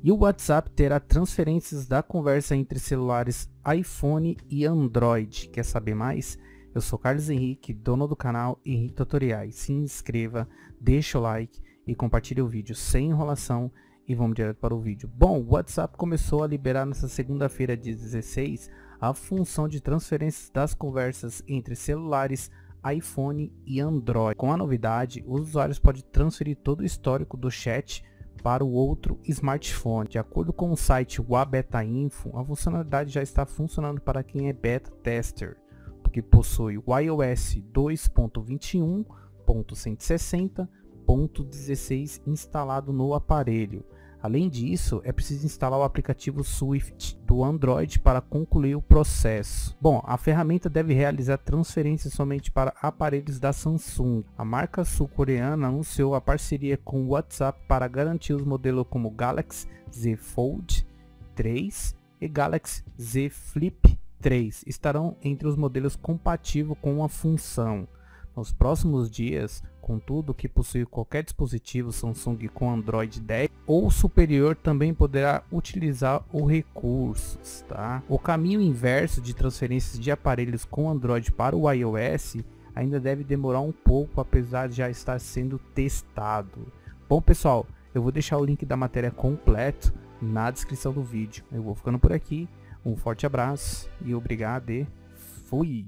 E o WhatsApp terá transferências da conversa entre celulares iPhone e Android. Quer saber mais? Eu sou Carlos Henrique, dono do canal Henrique Tutoriais. Se inscreva, deixa o like e compartilhe o vídeo sem enrolação e vamos direto para o vídeo. Bom, o WhatsApp começou a liberar nessa segunda-feira de 16 a função de transferências das conversas entre celulares iPhone e Android. Com a novidade, os usuários podem transferir todo o histórico do chat para o outro smartphone. De acordo com o site Wabeta Info, a funcionalidade já está funcionando para quem é beta tester, porque possui o iOS 2.21.160.16 instalado no aparelho. Além disso, é preciso instalar o aplicativo Swift do Android para concluir o processo. Bom, a ferramenta deve realizar transferências somente para aparelhos da Samsung. A marca sul-coreana anunciou a parceria com o WhatsApp para garantir os modelos como Galaxy Z Fold 3 e Galaxy Z Flip 3 estarão entre os modelos compatíveis com a função. Nos próximos dias, contudo, que possui qualquer dispositivo Samsung com Android 10 ou superior também poderá utilizar o recursos. Tá? O caminho inverso de transferências de aparelhos com Android para o iOS ainda deve demorar um pouco, apesar de já estar sendo testado. Bom pessoal, eu vou deixar o link da matéria completo na descrição do vídeo. Eu vou ficando por aqui, um forte abraço e obrigado e fui!